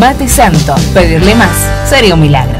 Mate Santo. Pedirle más sería un milagro.